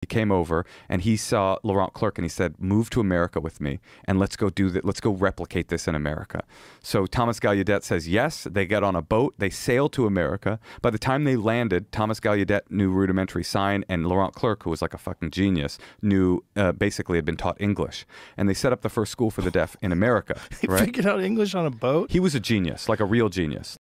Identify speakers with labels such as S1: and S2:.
S1: He came over and he saw Laurent Clerc and he said, "Move to America with me and let's go do that. Let's go replicate this in America." So Thomas Gallaudet says yes. They get on a boat. They sail to America. By the time they landed, Thomas Gallaudet knew rudimentary sign, and Laurent Clerc, who was like a fucking genius, knew uh, basically had been taught English. And they set up the first school for the deaf in America.
S2: He
S1: Right?
S2: figured out English on a boat.
S1: He was a genius, like a real genius.